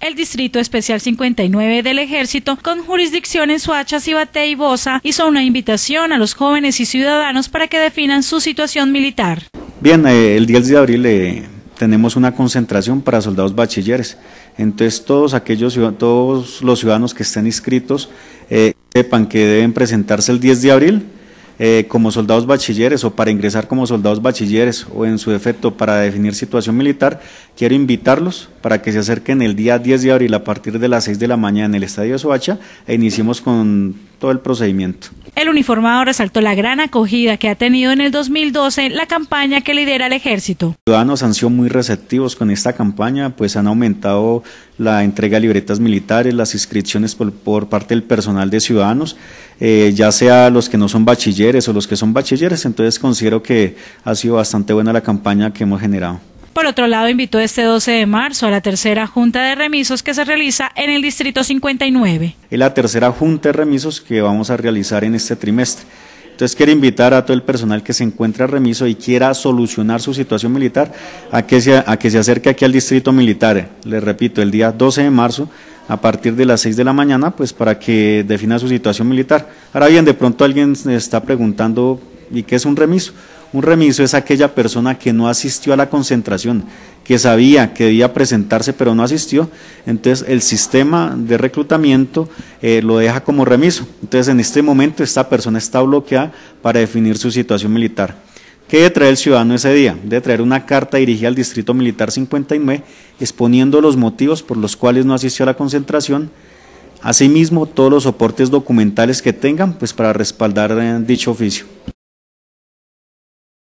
El Distrito Especial 59 del Ejército, con jurisdicción en Suacha, Cibaté y Bosa, hizo una invitación a los jóvenes y ciudadanos para que definan su situación militar. Bien, eh, el 10 de abril eh, tenemos una concentración para soldados bachilleres. Entonces todos aquellos todos los ciudadanos que estén inscritos eh, sepan que deben presentarse el 10 de abril eh, como soldados bachilleres o para ingresar como soldados bachilleres o en su defecto para definir situación militar, quiero invitarlos para que se acerquen el día 10 de abril a partir de las 6 de la mañana en el Estadio Soacha e iniciemos con todo el procedimiento. El uniformado resaltó la gran acogida que ha tenido en el 2012 la campaña que lidera el ejército. Los ciudadanos han sido muy receptivos con esta campaña, pues han aumentado la entrega de libretas militares, las inscripciones por, parte del personal de ciudadanos, eh, ya sea los que no son bachilleres o los que son bachilleres, entonces considero que ha sido bastante buena la campaña que hemos generado. Por otro lado, invitó este 12 de marzo a la tercera Junta de Remisos que se realiza en el Distrito 59. Es la tercera Junta de Remisos que vamos a realizar en este trimestre. Entonces quiero invitar a todo el personal que se encuentra remiso y quiera solucionar su situación militar a que se, a que se acerque aquí al Distrito Militar. Les repito, el día 12 de marzo a partir de las 6 de la mañana, pues para que defina su situación militar. Ahora bien, de pronto alguien está preguntando, ¿y qué es un remiso? Un remiso es aquella persona que no asistió a la concentración, que sabía que debía presentarse pero no asistió, entonces el sistema de reclutamiento eh, lo deja como remiso. Entonces en este momento esta persona está bloqueada para definir su situación militar. ¿Qué debe traer el ciudadano ese día? Debe traer una carta dirigida al Distrito Militar 59 exponiendo los motivos por los cuales no asistió a la concentración, asimismo todos los soportes documentales que tengan pues para respaldar eh, dicho oficio.